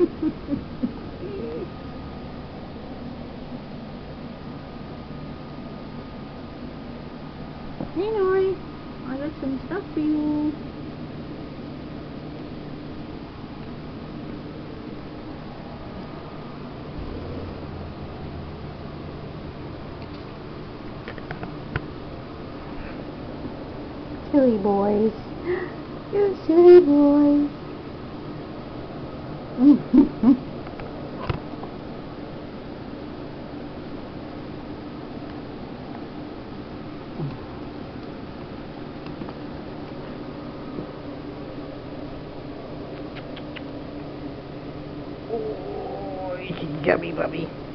hey Nori, I got some stuff for you. Silly boys. You silly boys. Oh, yummy puppy.